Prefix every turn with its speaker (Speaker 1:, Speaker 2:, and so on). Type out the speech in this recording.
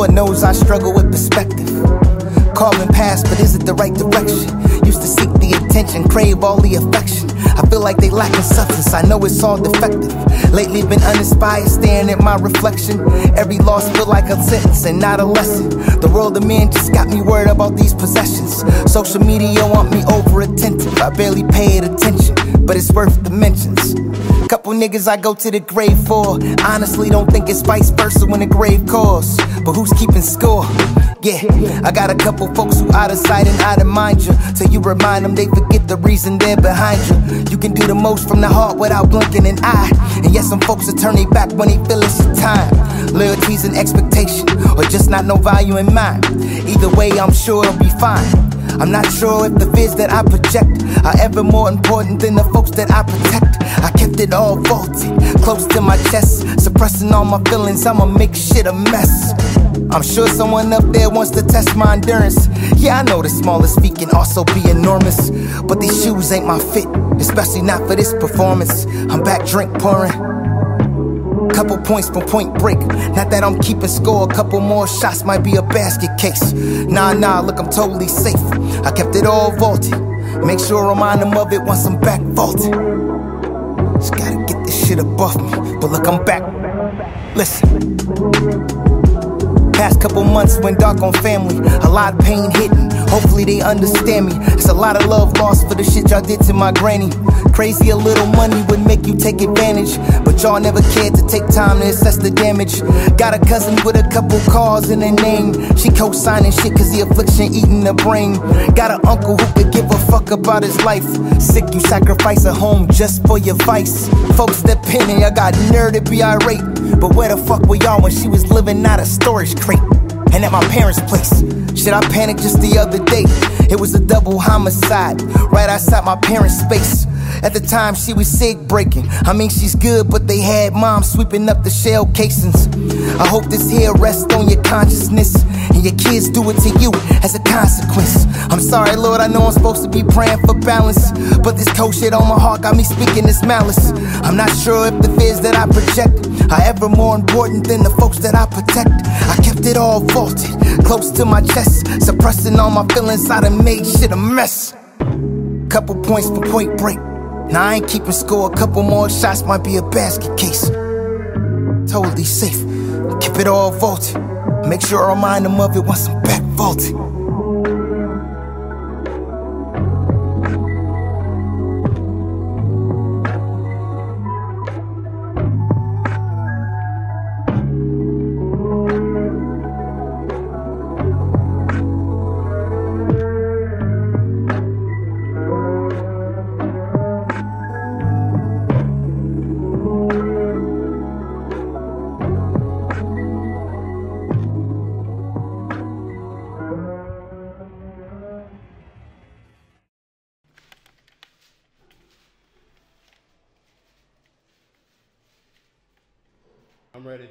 Speaker 1: I struggle with perspective. Calling past, but is it the right direction? Used to seek the attention, crave all the affection. I feel like they lacking substance, I know it's all defective. Lately been uninspired, staring at my reflection. Every loss feel like a sentence and not a lesson. The world of men just got me worried about these possessions. Social media want me over attentive, I barely paid attention, but it's worth the mentions. Couple niggas I go to the grave for. Honestly, don't think it's vice versa when the grave calls. But who's keeping score? Yeah, I got a couple folks who out of sight and out of mind you. Till you remind them they forget the reason they're behind you. You can do the most from the heart without blinking an eye. And yes, some folks will turn their back when they feel it's time. Loyalty's an expectation, or just not no value in mind. Either way, I'm sure it'll be fine. I'm not sure if the fears that I project are ever more important than the folks that I protect. I kept it all vaulted, close to my chest, suppressing all my feelings. I'ma make shit a mess. I'm sure someone up there wants to test my endurance. Yeah, I know the smallest feet can also be enormous, but these shoes ain't my fit, especially not for this performance. I'm back drink pouring. Couple points from point break. Not that I'm keeping score, a couple more shots might be a basket case. Nah, nah, look, I'm totally safe. I kept it all vaulted. Make sure I remind them of it once I'm back vaulted. Just gotta get this shit above me. But look, I'm back. Listen. Past couple months went dark on family. A lot of pain hitting. Hopefully they understand me. It's a lot of love lost for the shit y'all did to my granny. Crazy a little money would make you take advantage. But y'all never cared to take time to assess the damage. Got a cousin with a couple cars in her name. She co-signing shit cause the affliction eating the brain. Got an uncle who could give a fuck about his life. Sick, you sacrifice a home just for your vice. Folks that penny, I got nerve to be irate. But where the fuck were y'all when she was living out a storage crate? And at my parents' place. Shit, I panicked just the other day. It was a double homicide, right outside my parents' space. At the time, she was sick breaking. I mean, she's good, but they had mom sweeping up the shell casings. I hope this here rests on your consciousness, and your kids do it to you as a consequence. I'm sorry, Lord, I know I'm supposed to be praying for balance, but this cold shit on my heart got me speaking this malice. I'm not sure if the fears that I project are ever more important than the folks that I protect. I kept it all vaulted, close to my chest, suppressing all my feelings. I done made shit a mess. Couple points for point break. Now I ain't keeping score. A couple more shots might be a basket case. Totally safe. Keep it all vaulted. Make sure I remind them of it once I'm back vaulted.
Speaker 2: I'm ready.